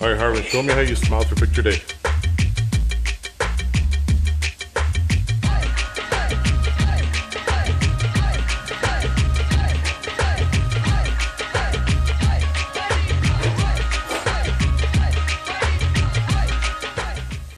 All right, Harvey. show me how you smile to picture day.